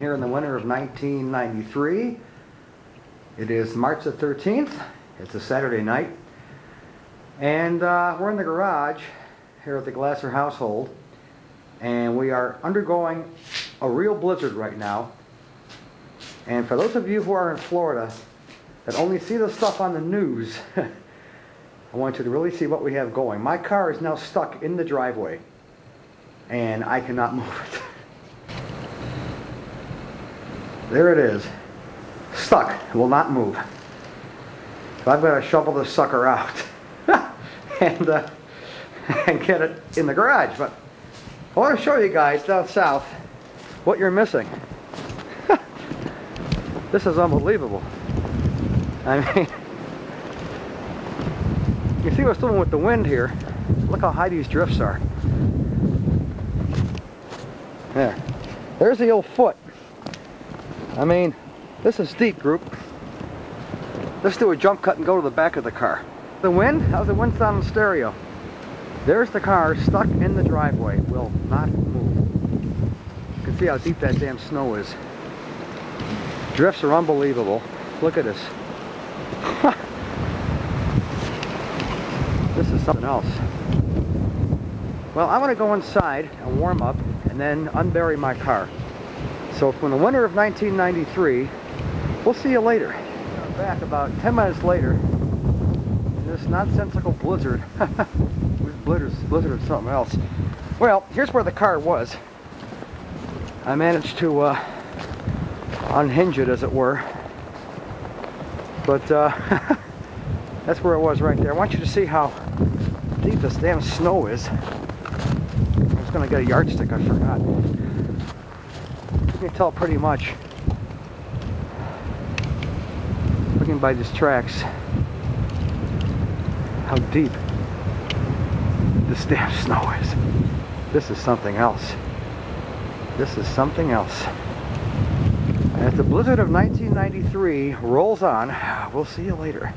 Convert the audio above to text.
here in the winter of 1993. It is March the 13th. It's a Saturday night. And uh, we're in the garage here at the Glasser household. And we are undergoing a real blizzard right now. And for those of you who are in Florida that only see the stuff on the news, I want you to really see what we have going. My car is now stuck in the driveway. And I cannot move it. There it is. Stuck. It will not move. So I've got to shovel this sucker out and, uh, and get it in the garage. But I want to show you guys down south what you're missing. this is unbelievable. I mean, you see what's doing with the wind here. Look how high these drifts are. There. There's the old foot. I mean, this is steep, group. Let's do a jump cut and go to the back of the car. The wind, how's the wind sound in stereo? There's the car stuck in the driveway, will not move. You can see how deep that damn snow is. Drifts are unbelievable. Look at this. this is something else. Well, I want to go inside and warm up and then unbury my car. So from the winter of 1993, we'll see you later. Back about 10 minutes later, this nonsensical blizzard. blizzard, blizzard or something else. Well, here's where the car was. I managed to uh, unhinge it, as it were. But uh, that's where it was right there. I want you to see how deep this damn snow is. I was going to get a yardstick, I forgot you can tell pretty much looking by these tracks how deep this damn snow is. This is something else. This is something else. As the blizzard of 1993 rolls on, we'll see you later.